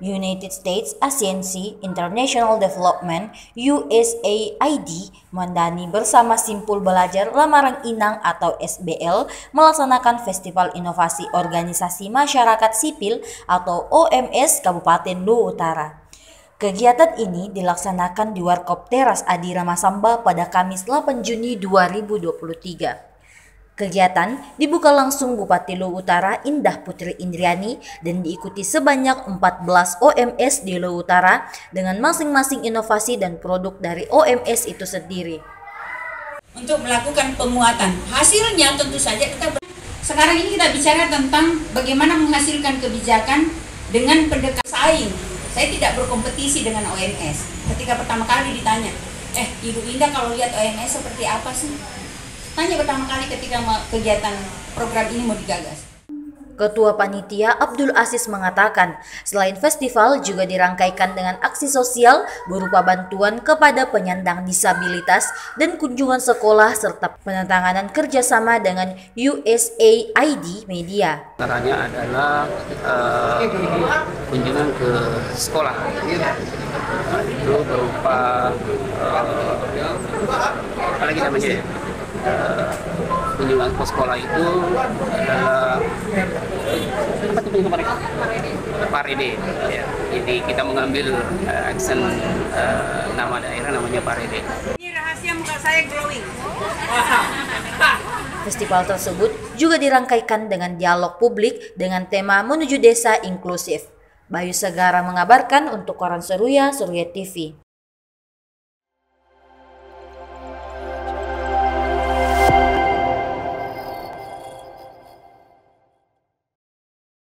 United States Agency International Development USAID Mandani bersama Simpul Belajar Lamarang Inang atau SBL melaksanakan Festival Inovasi Organisasi Masyarakat Sipil atau OMS Kabupaten Luwu Utara. Kegiatan ini dilaksanakan di Warkop Teras Adira Masamba pada Kamis 8 Juni 2023. Kegiatan dibuka langsung Bupati Luwu Utara Indah Putri Indriani dan diikuti sebanyak 14 OMS di Luwu Utara dengan masing-masing inovasi dan produk dari OMS itu sendiri. Untuk melakukan penguatan. Hasilnya tentu saja kita sekarang ini kita bicara tentang bagaimana menghasilkan kebijakan dengan pendekatan saing. Saya tidak berkompetisi dengan OMS. Ketika pertama kali ditanya, eh Ibu Indah kalau lihat OMS seperti apa sih? Tanya pertama kali ketika kegiatan program ini mau digagas. Ketua Panitia Abdul Aziz mengatakan, selain festival juga dirangkaikan dengan aksi sosial berupa bantuan kepada penyandang disabilitas dan kunjungan sekolah serta penandatanganan kerjasama dengan USAID Media. Caranya adalah uh, kunjungan ke sekolah. Itu berupa uh, apa lagi namanya? Kunjungan ke sekolah itu adalah apa itu kemarin parede ya jadi kita mengambil uh, action uh, nama daerah namanya parede ini rahasia muka saya glowing Festival tersebut juga dirangkaikan dengan dialog publik dengan tema menuju desa inklusif. Bayu Segara mengabarkan untuk Koran Seruya, Surya TV.